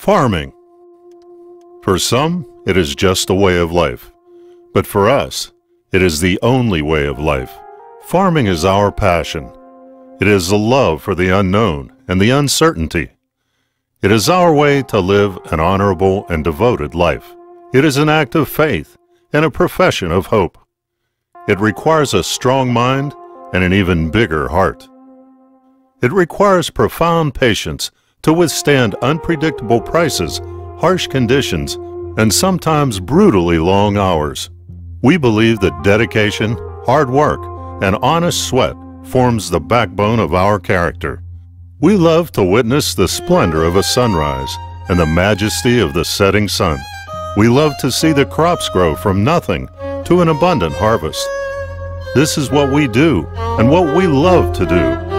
Farming. For some, it is just a way of life. But for us, it is the only way of life. Farming is our passion. It is a love for the unknown and the uncertainty. It is our way to live an honorable and devoted life. It is an act of faith and a profession of hope. It requires a strong mind and an even bigger heart. It requires profound patience to withstand unpredictable prices, harsh conditions, and sometimes brutally long hours. We believe that dedication, hard work, and honest sweat forms the backbone of our character. We love to witness the splendor of a sunrise and the majesty of the setting sun. We love to see the crops grow from nothing to an abundant harvest. This is what we do and what we love to do.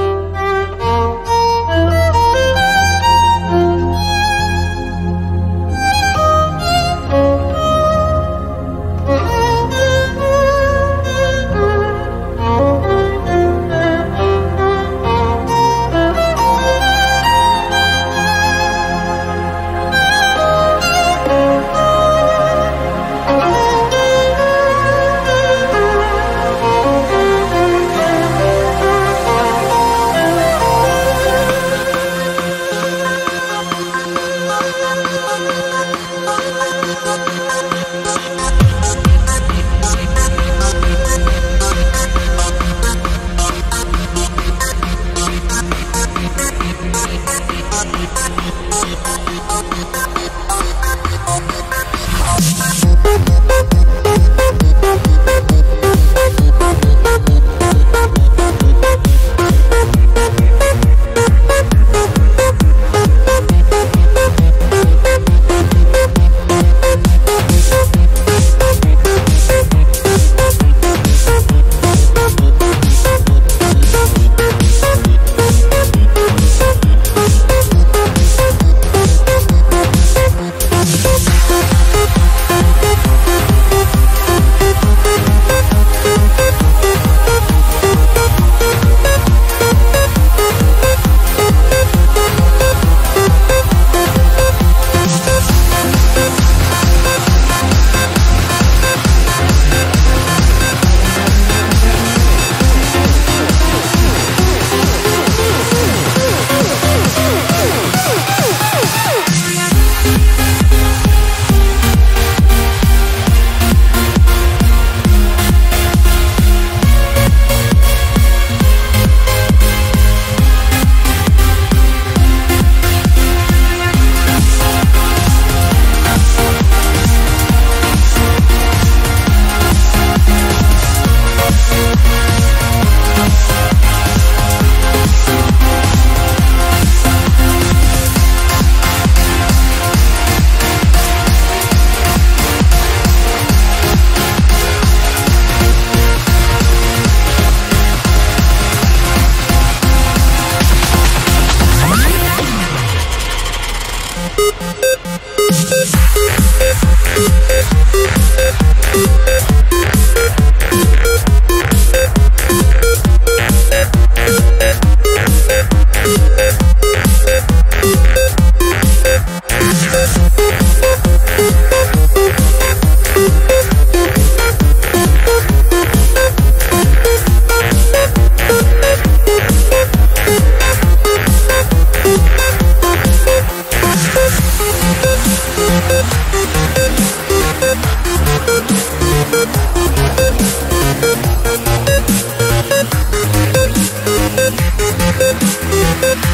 Thank you.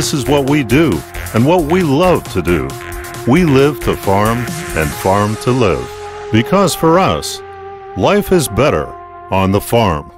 This is what we do and what we love to do. We live to farm and farm to live. Because for us, life is better on the farm.